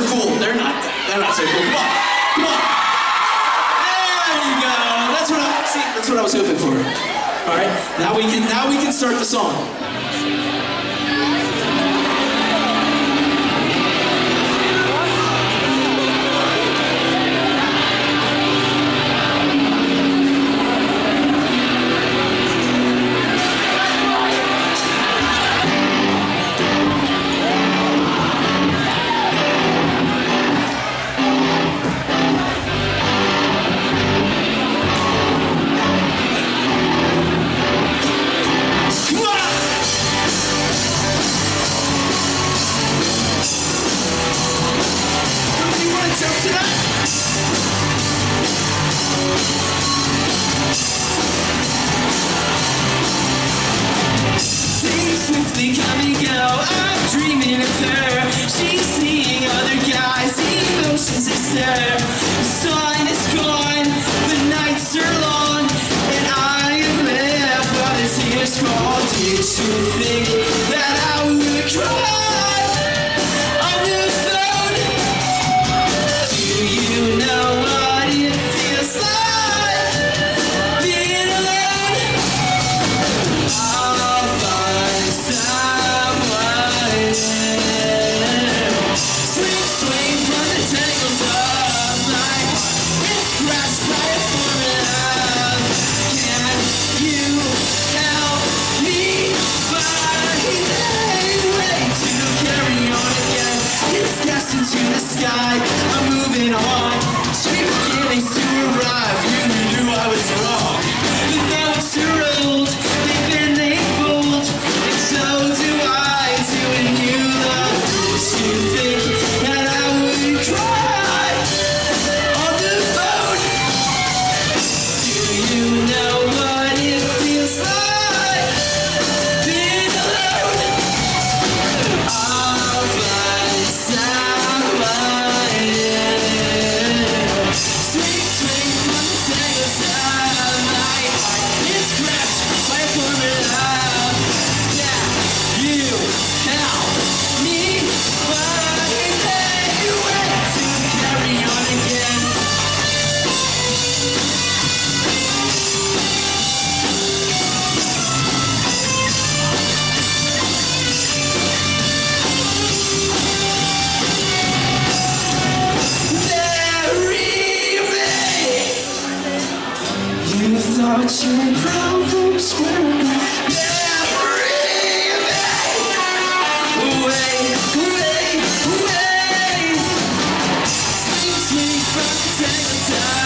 are cool. They're not. They're not so cool. Come on, come on. There you go. That's what I see. That's what I was hoping for. All right. Now we can. Now we can start the song. You think Dancing from the square. Away, away, away from